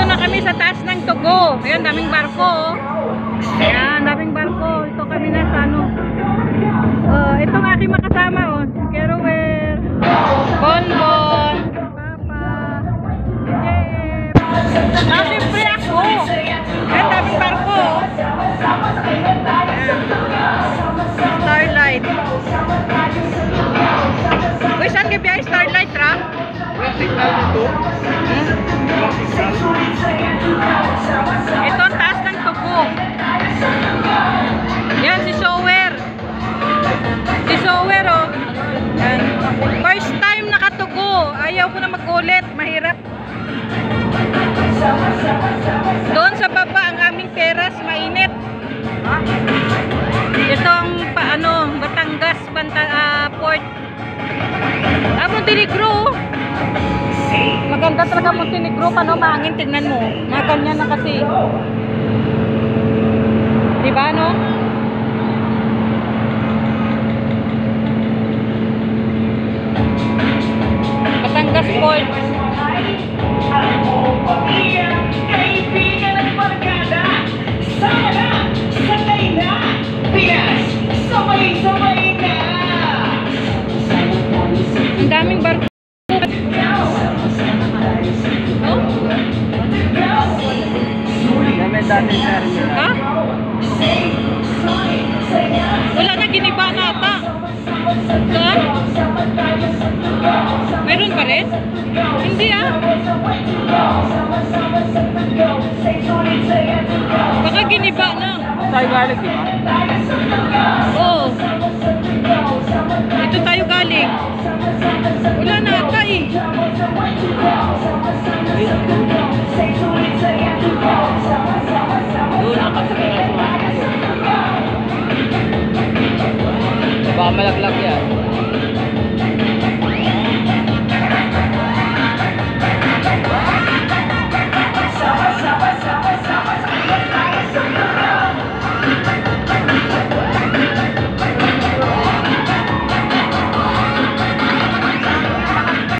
Nandito na kami sa taas ng Tugo. Ayan, daming barko. oh. Ayan, daming barko. Ito kami na sa ano. Uh, itong aking makasama, oh. Si Kerouer. Bonbon. Papa. Jeff. Ah, siyempre ako. Ayan, daming barko. oh. Ayan. Starlight. Uy, saan ka biyahe Starlight, Ra? Walang signal dito. Signal. Ito ang taas ng tubo. Yan, si Sower. Si Sower, oh. Yan. First time nakatugo. Ayaw ko na mag-ulit. Mahirap. Doon sa baba, ang aming teras, mainit. Ito ang paano, Batangas, Banta, ah, Port. Ah, Montenegro. Maganda talaga Montenegro, paano mahangin, tingnan mo. Mga ganyan na kasi. Diba, no? Batangas Port. Dati sir. Ha? Wala na, giniba na ata. Meron pa rin? Hindi ah. Baka giniba na. Tayo galing, di ba? Oo. Dito tayo galing. Wala na ata eh. Malaglag yan.